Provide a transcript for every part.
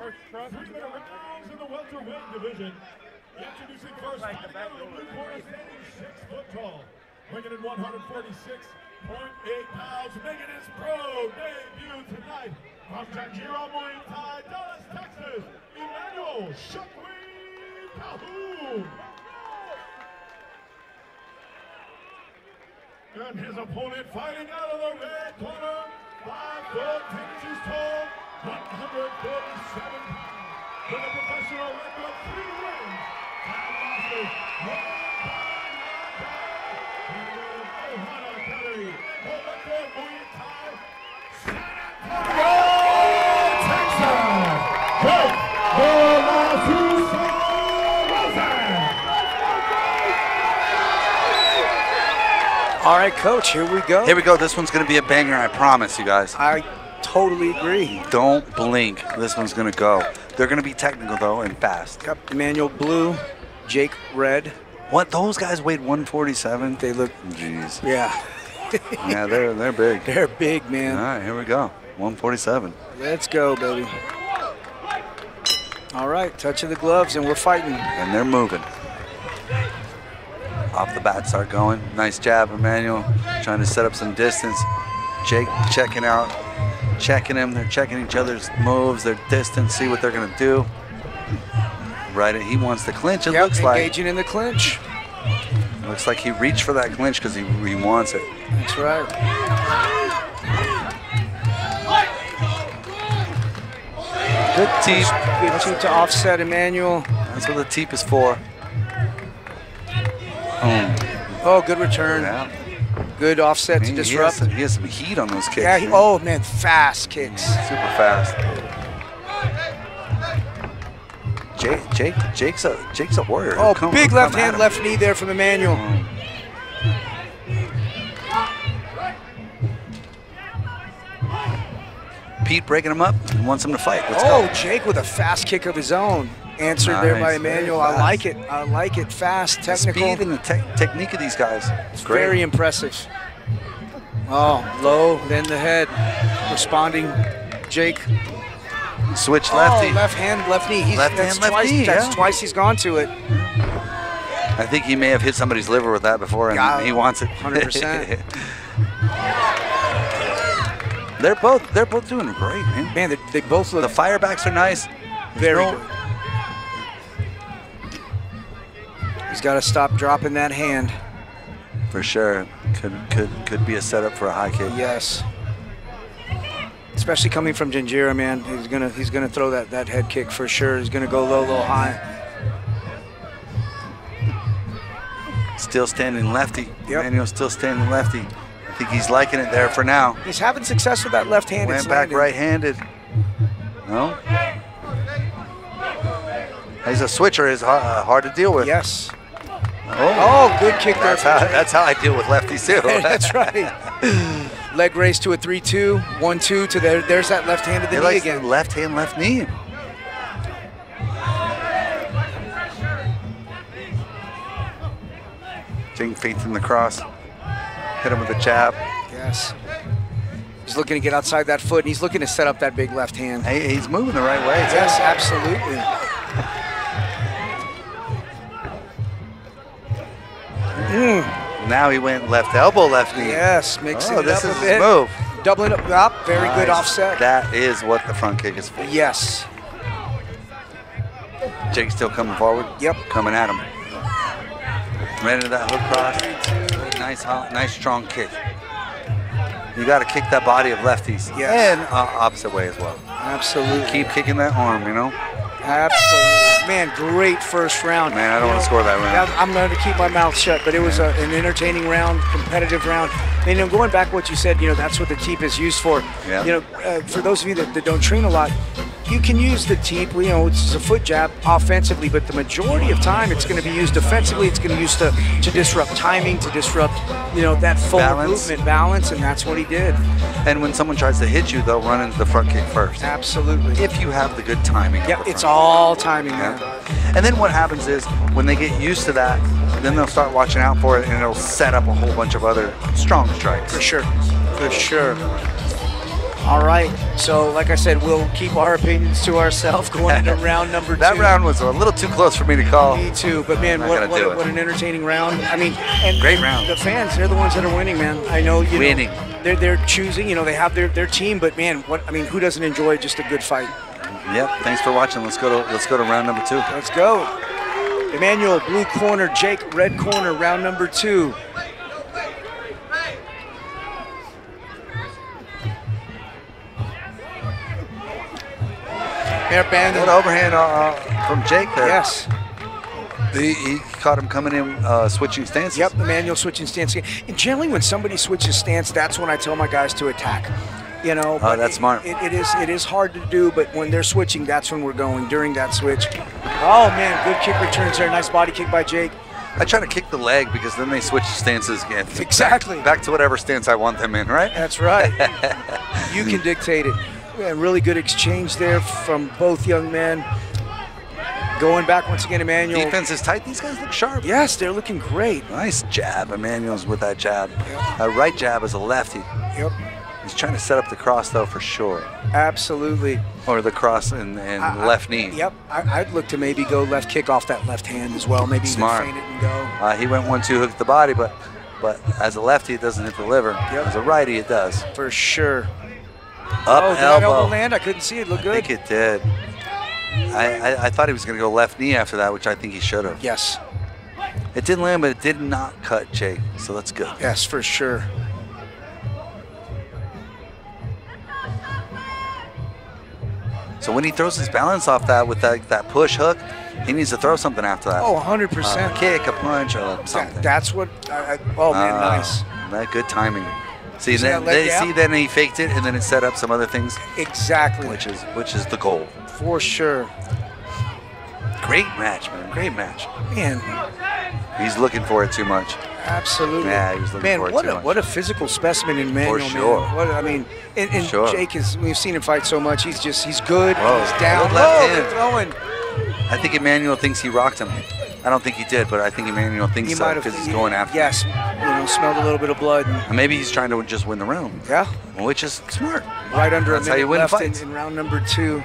for three-minute rounds in the welterweight division. Introducing first, fighting out of the blue corner, standing six foot tall, weighing in 146.8 pounds, making his pro debut tonight. From Janjiro Muay Thai, Dallas, Texas, Emmanuel Shockwave Calhoun. And his opponent fighting out of the red corner, five foot ten inches tall, 147 pounds, with a professional record of three wins, five losses, one by knockout. And with Ohana Academy, Molecular Muay Thai, San Antonio, Texas, Jake Olasuso Rozek. All right, coach, here we go. Here we go. This one's going to be a banger, I promise you guys. I totally agree. Don't blink. This one's going to go. They're going to be technical, though, and fast. Got Emmanuel Blue, Jake Red. What? Those guys weighed 147? They look, Jeez. yeah, Yeah, they're, they're big. they're big, man. All right, here we go. 147. Let's go, baby. All right, touch of the gloves, and we're fighting. And they're moving. Off the bat, start going. Nice jab, Emmanuel. Trying to set up some distance. Jake checking out, checking him. They're checking each other's moves, their distance, see what they're going to do. Right, he wants the clinch. It Yep, looks like engaging in the clinch. looks like he reached for that clinch because he, he wants it. That's right. Good teep. Good teep to offset Emmanuel. That's what the teep is for. Boom. Oh, good return. Yeah. Good offset to He, he, has disrupt. he has some heat on those kicks. Yeah. He, man. oh man, fast kicks. super fast. Jake, Jake, Jake's a Jake's a warrior. Oh, Come- big come left hand, left knee there from Emmanuel. Pete breaking him up and wants him to fight. Let's oh, go. Jake with a fast kick of his own. Answered there by Nice. Emmanuel. I like it. I like it. Fast, The technical. speed and the te- technique of these guys. It's great. Very impressive. Oh, low, then the head. Responding, Jake. Switch oh, lefty. Oh, left hand, left knee. He's, Left hand, left twice, knee, That's yeah. twice he's gone to it. I think he may have hit somebody's liver with that before, and he wants it. 100%. they're both they're both doing great, man. Man, they, they both look The firebacks are nice. very no- good. He's got to stop dropping that hand. For sure. Could could could be a setup for a high kick. Yes. Especially coming from Jinjira, man. He's gonna he's gonna throw that, that head kick for sure. He's gonna go low, low, high. Still standing lefty. Yep. Manuel's still standing lefty. I think he's liking it there for now. He's having success with that left hand. Went back right-handed. No. He's a switcher. Is hard, uh, hard to deal with. Yes. Oh, Oh, good kick there. that's how that's how I deal with lefties too. That's right. Leg raise to a 3-2, 1-2 to there. There's that left hand of the He knee again. left hand, left knee. Jing faith in the cross. Hit him with a jab. Yes. He's looking to get outside that foot, and he's looking to set up that big left hand. Hey, he's moving the right way. Yes, absolutely. Now he went left elbow, left knee. Yes, mixing Oh, it this up is a his bit. move. Doubling up, up. Very good offset. That is what the front kick is for. yes. Jake still coming forward. Yep. Coming at him. Right into that hook cross. Nice, nice strong kick. You got to kick that body of lefties. Yes. And uh, opposite way as well. Absolutely. Keep kicking that arm, you know. Absolutely. Man, great first round. Man, I don't You want know, to score that round. I'm- going to keep my mouth shut, but it was a, an entertaining round, competitive round. And you know, going back to what you said, you know, that's what the teep is used for. Yeah. You know, uh, for those of you that, that don't train a lot, you can use the teep, you know, it's a foot jab offensively, but the majority of time it's going to be used defensively. It's going to be used to, to disrupt timing, to disrupt, you know, that full Balance. movement balance, and that's what he did. And when someone tries to hit you, they'll run into the front kick first. Absolutely. If you have the good timing. Yep, it's all timing, man. Yeah. And then what happens is when they get used to that, then they'll start watching out for it and it'll set up a whole bunch of other strong strikes. For sure. For sure. All right. So, like I said, we'll keep our opinions to ourselves going into round number That two. round was a little too close for me to call. Me too, but man, what, what, what an entertaining round. I mean, and Great round. The fans, they're the ones that are winning, man. I know you know, Winning. they're they're choosing. You know, they have their, their team, but man, what I mean, who doesn't enjoy just a good fight? Yep. Thanks for watching. Let's go to let's go to round number two. Let's go. Emmanuel, blue corner. Jake, red corner. Round number two. Band. Good overhand uh, uh, from Jake there. Yes. He, he caught him coming in, uh, switching stances. Yep, the manual switching stance. And generally, when somebody switches stance, that's when I tell my guys to attack. You know, but Oh, that's it- smart. It, it is it is hard to do, but when they're switching, that's when we're going during that switch. Oh man, good kick returns there. Nice body kick by Jake. I try to kick the leg because then they switch stances again. Exactly. Back, back to whatever stance I want them in, right? That's right. you can dictate it. Yeah, really good exchange there from both young men. Going back once again, Emmanuel. Defense is tight. These guys look sharp. Yes, they're looking great. Nice jab. Emmanuel's with that jab. A right jab is a lefty. Yep, He's trying to set up the cross though for sure, absolutely. or the cross and, and I- left knee. Yep, I, I'd look to maybe go left kick off that left hand as well. Maybe Smart. even feint it and go. Uh, he went one-two hook the body, but but as a lefty it doesn't hit the liver. Yep. As a righty it does. For sure. Up oh, that elbow. elbow land? I couldn't see it. Look I good. think it did. I, I, I thought he was going to go left knee after that, which I think he should have. yes, It didn't land, but it did not cut Jake, so that's good. yes, for sure. So when he throws his balance off that with that, that push hook, he needs to throw something after that. Oh, 100%. Uh, a kick, a punch, or That- something. that's what. I, I, oh man, Ah, nice. That good timing. See, then they, see then he faked it, and then it set up some other things, Exactly. which is which is the goal. for sure. Great match, man. Great match. Man, He's looking for it too much. absolutely. Yeah, he was looking man, for it what too a much. what a physical specimen in Manuel. sure. Man. What I mean, and, and Sure. Jake is. We've seen him fight so much. He's just he's good. Whoa, He's down. good left Whoa, hand. throwing. I think Emmanuel thinks he rocked him. I don't think he did, but I think Emmanuel thinks He so because he's going after. Yes, you know, smelled a little bit of blood. And, maybe he's trying to just win the round, yeah, which is smart. right under That's a how minute you win left in, in round number two.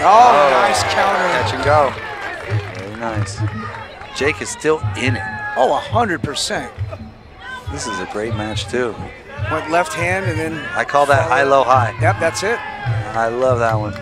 Oh, oh, nice counter. Catch and go. Very nice. Jake is still in it. Oh, hundred percent. This is a great match too. Went left hand and then. I call that high, low, high. Yep, that's it. I love that one,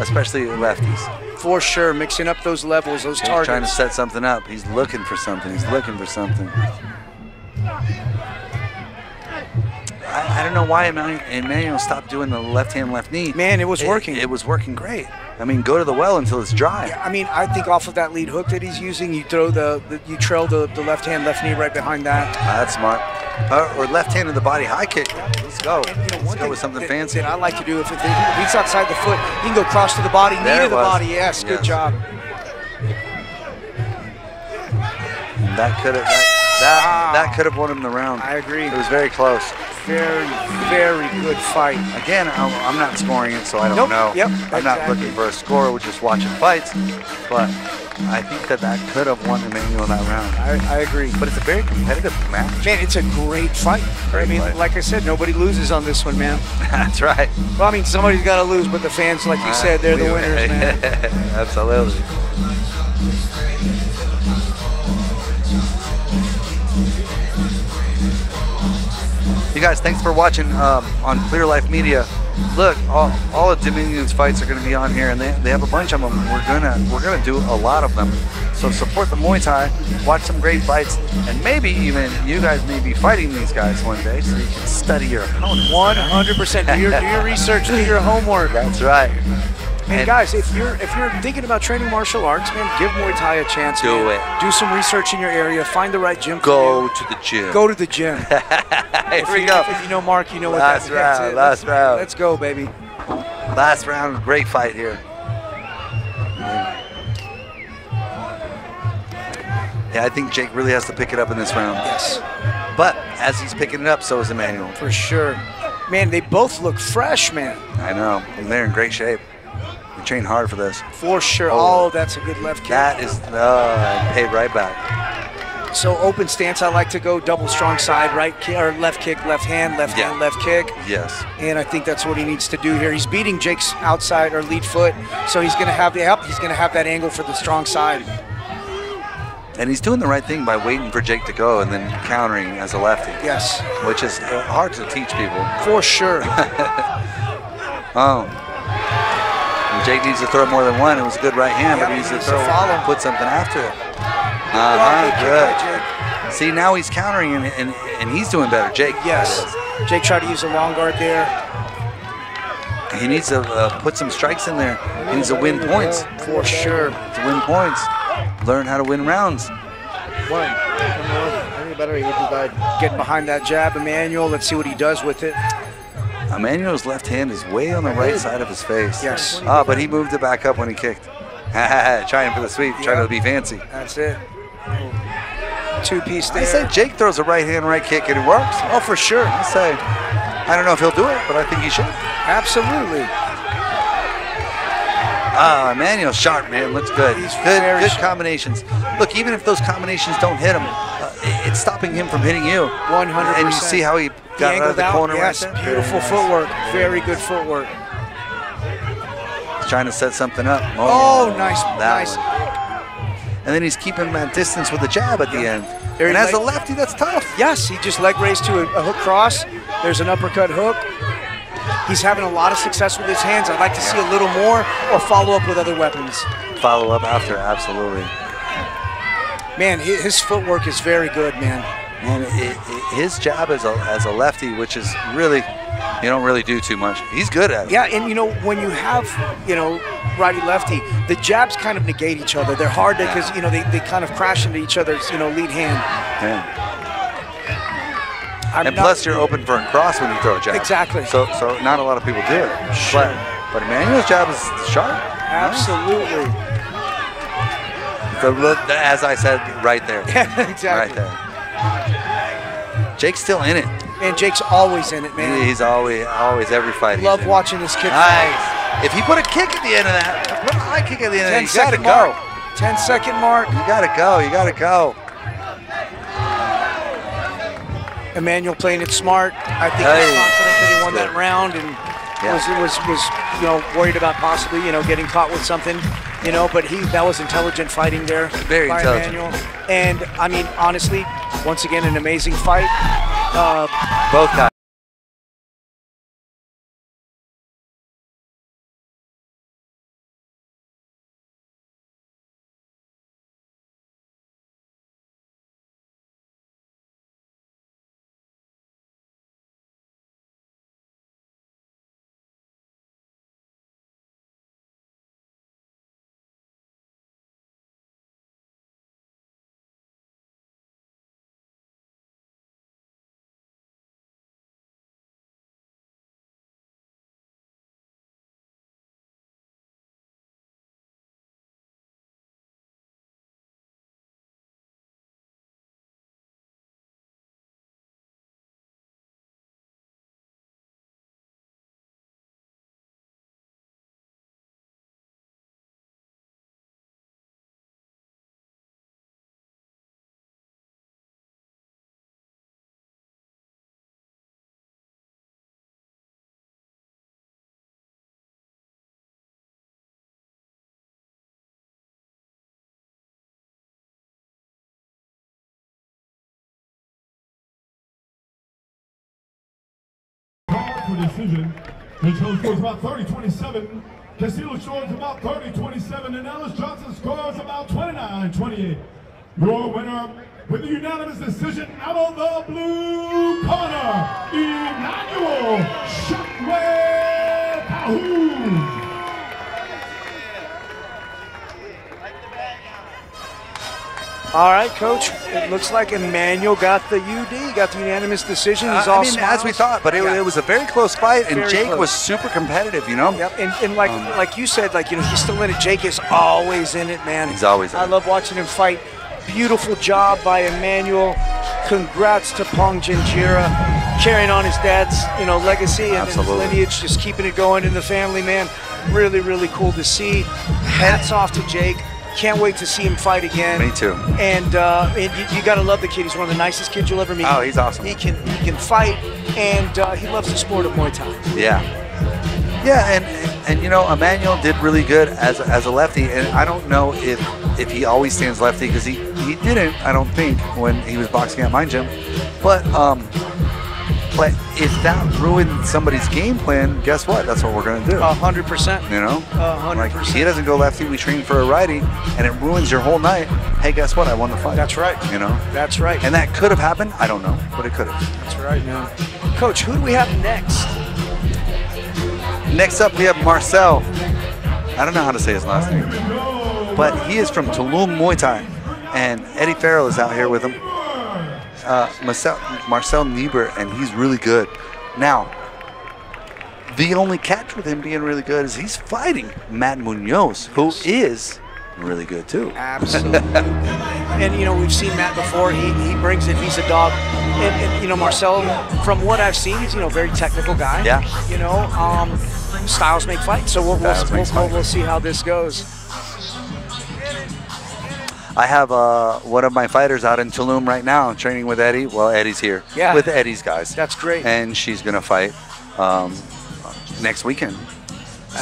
especially lefties. For sure, mixing up those levels, those He's trying to set something up. He's looking for something. He's looking for something. I, I don't know why Emmanuel, Emmanuel stopped doing the left hand, left knee. Man, it was working. It, was working great. I mean, go to the well until it's dry. I mean, I think off of that lead hook that he's using, you throw the, the you trail the, the left hand, left knee right behind that. Ah, that's smart. Uh, or left hand in the body high kick. Let's go. And, you know, Let's go with something that, fancy. that I like to do if, it, beats outside the foot, he can go cross to the body, knee to the was. body. Yes, good Yes. job. That could have that that, that could have won him the round. I agree. It was very close. Very, very good fight. Again, I'm, I'm not scoring it, so I don't Nope. know. Yep, I'm not looking for a score. We're just watching fights. But I think that that could have won Emmanuel that round. I, I agree. But it's a very competitive match. Man, it's a great fight. Great I mean, fight. like I said, nobody loses on this one, man. That's right. Well, I mean, somebody's got to lose, but the fans, like you said, they're the winners, man. Absolutely. You guys, thanks for watching um, on Clear Life Media. Look, all, all of Dominion's fights are going to be on here, and they, they have a bunch of them. We're gonna we're gonna do a lot of them. So support the Muay Thai, watch some great fights, and maybe even you guys may be fighting these guys one day, so you can study your opponents. 100%. Do your, do your research, do your homework. That's right. And, And- guys, if you're if you're thinking about training martial arts, man, give Muay Thai a chance. Do man. it. Do some research in your area. Find the right gym. Go to the gym. Go to the gym. Here if we you, go. If you know Mark, you know what Last that, that's round, it. last let's, round. Let's go, baby. Last round, great fight here. Yeah, I think Jake really has to pick it up in this round. Yes, But as he's picking it up, so is Emmanuel. for sure. Man, they both look fresh, man. I know. And they're in great shape. Train hard for this. For sure. Oh. Oh, that's a good left kick. That is uh, paid right back. So open stance, I like to go double strong side, right ki- or left kick, left hand, left Yeah. hand, left kick. Yes. And I think that's what he needs to do here. He's beating Jake's outside or lead foot, so he's going to have the help. He's going to have that angle for the strong side. And he's doing the right thing by waiting for Jake to go and then countering as a lefty, Yes, which is hard to teach people. for sure. Oh. Jake needs to throw more than one. It was a good right hand, but Yeah, he needs he to needs to throw, follow. put something after it. Uh-huh, good. See, now he's countering and, and, and he's doing better. Jake. Yes. Jake tried to use a long guard there. He needs to uh, put some strikes in there. He needs to win points. For sure. To win points. Learn how to win rounds. One. Any better, he would divide. Getting behind that jab, Emmanuel. Let's see what he does with it. Emmanuel's left hand is way on the right side of his face. Yes. Ah, but he moved it back up when he kicked. trying for the sweep, trying to be fancy. That's it. Two piece there. I say Jake throws a right hand, right kick, and it works. oh, for sure. I say, I don't know if he'll do it, but I think he should. Absolutely. Ah, Emmanuel's sharp, man. Looks good. He's good, good sharp. combinations. Look, even if those combinations don't hit him, it's stopping him from hitting you. 100%. And you see how he got out of the corner Yes, right there? beautiful footwork. Very good footwork. He's trying to set something up. Oh, oh nice, nice. one. And then he's keeping that distance with a jab at the end. Very and as a lefty, that's tough. Yes, he just leg raised to a, a hook cross. There's an uppercut hook. He's having a lot of success with his hands. I'd like to see a little more or follow up with other weapons. Follow up after, absolutely. Man, his footwork is very good, man. And it, it, his job as a, as a lefty, which is really, you don't really do too much. He's good at it. Yeah, and you know when you have you know righty lefty, the jabs kind of negate each other. They're hard because you know they, they kind of crash into each other's you know lead hand. Yeah. I'm And plus, you're open for a cross when you throw a jab. Exactly. So, so not a lot of people do. Sure. But, but Emmanuel's jab is sharp. absolutely The, the- as I said, right there. exactly. Right there. Jake's still in it. And Jake's always in it, man. He's always, always every fight. Love in watching this kid. Nice. If he put a kick at the end of that, put a high kick at the end of that, 10 you gotta second go. mark. 10 second mark. You gotta go. You gotta go. Emmanuel playing it smart. I think Hey. he's confident that he won that round and Yeah. was was was you know worried about possibly you know getting caught with something, you know. But he that was intelligent fighting there Very by intelligent. Emmanuel. And I mean honestly, once again an amazing fight. Uh, Both guys. Decision. Rich Hill scores about 30-27. Castillo scores about 30-27. And Ellis Johnson scores about 29-28. Your winner with a unanimous decision out of the blue corner, Emmanuel Shockwave Calhoun. All right, coach. It looks like Emmanuel got the UD, got the unanimous decision. He's Uh, all I mean, as we thought, but it, Yeah. it was a very close fight, and Very Jake close. was super competitive. You know. Yep, and, and like like you said, like you know, he's still in it. Jake is always in it, man. He's always in it. I it. love watching him fight. Beautiful job by Emmanuel. Congrats to Pong Jinjira, carrying on his dad's you know legacy and his lineage, just keeping it going in the family, man. Really, really cool to see. Hats off to Jake. Can't wait to see him fight again. Me too. And, uh, and you, you got to love the kid. He's one of the nicest kids you'll ever meet. Oh, he's awesome. He can he can fight, and uh, he loves the sport of Muay Thai. Yeah. Yeah, and, and you know, Emmanuel did really good as, as a lefty, and I don't know if if he always stands lefty because he, he didn't, I don't think, when he was boxing at my gym. But um, but if that ruined somebody's game plan, guess what? That's what we're gonna do. A hundred percent. you know, a hundred like percent. he doesn't go lefty. We train for a righty, and it ruins your whole night. Hey, guess what? I won the fight. That's right. You know, That's right. and that could have happened. I don't know, but it could have. That's right, man. Coach, who do we have next? Next up, we have Marcel. I don't know how to say his last name, but he is from Tulum Muay Thai, and Eddie Farrell is out here with him. Uh, Marcel, Marcel Niebuhr, and he's really good. Now, the only catch with him being really good is he's fighting Matt Munoz, who is really good too. Absolutely. and you know we've seen Matt before. He he brings it. He's a dog. And, and you know Marcel, from what I've seen, he's you know very technical guy. Yeah. You know, um, styles make fights. So we'll we'll, Styles we'll, makes we'll, fight. we'll see how this goes. I have uh, one of my fighters out in Tulum right now training with Eddie. Well, Eddie's here Yeah. with Eddie's guys. That's great. and she's gonna fight um, next weekend.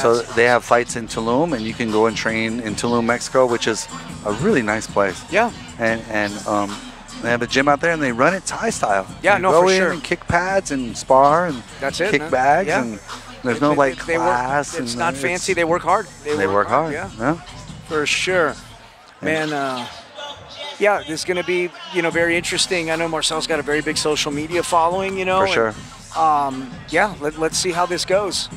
So they have fights in Tulum, and you can go and train in Tulum, Mexico, which is a really nice place. Yeah. And and um, they have a gym out there, and they run it Thai style. Yeah, you no, go for in sure. and kick pads and spar and That's it, kick man. bags, Yeah. and there's no like they class. work. It's not fancy. They work hard. They work hard. Yeah. yeah. For sure. Man, uh, yeah, this is going to be, you know, very interesting. I know Marcel's got a very big social media following, you know. For and, sure. Um, yeah, let, let's see how this goes.